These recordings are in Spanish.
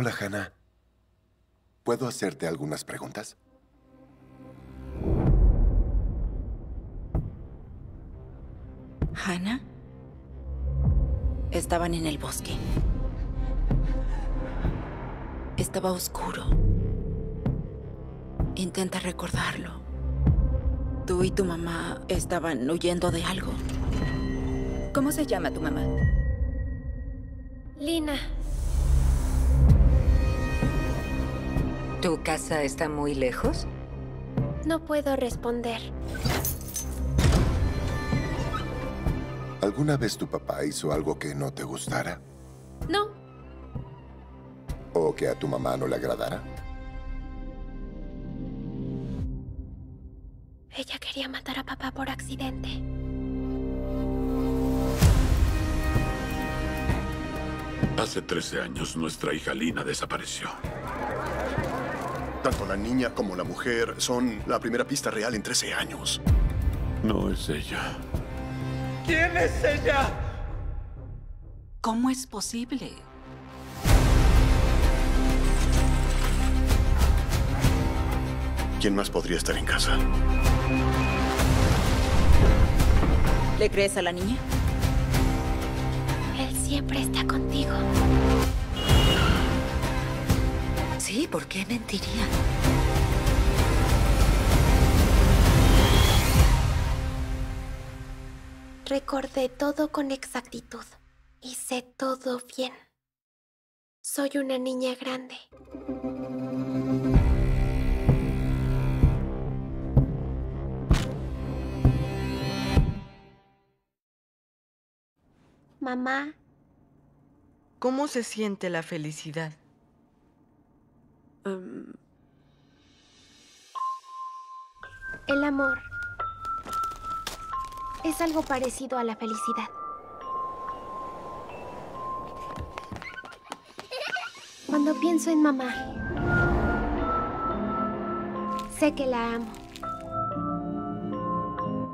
Hola, Hannah. ¿Puedo hacerte algunas preguntas? ¿Hannah? Estaban en el bosque. Estaba oscuro. Intenta recordarlo. Tú y tu mamá estaban huyendo de algo. ¿Cómo se llama tu mamá? Lina, ¿Tu casa está muy lejos? no puedo responder. ¿Alguna vez tu papá hizo algo que no te gustara? No, ¿O que a tu mamá no le agradara? ella quería matar a papá por accidente. Hace 13 años nuestra hija Lina desapareció. Tanto la niña como la mujer son la primera pista real en 13 años. No es ella. ¿Cómo es posible? ¿Quién más podría estar en casa? ¿Le crees a la niña? Él siempre está contigo. Sí, ¿por qué mentiría? Recordé todo con exactitud. Hice todo bien. Soy una niña grande. Mamá, ¿Cómo se siente la felicidad? El amor es algo parecido a la felicidad. Cuando pienso en mamá, sé que la amo.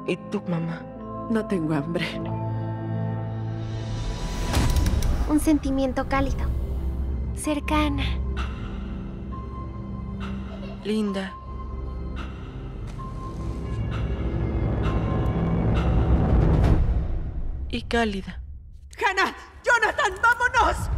¿Y tu mamá? No tengo hambre. Un sentimiento cálido, cercana. Linda. Y cálida. ¡Hannah! ¡Jonathan, vámonos!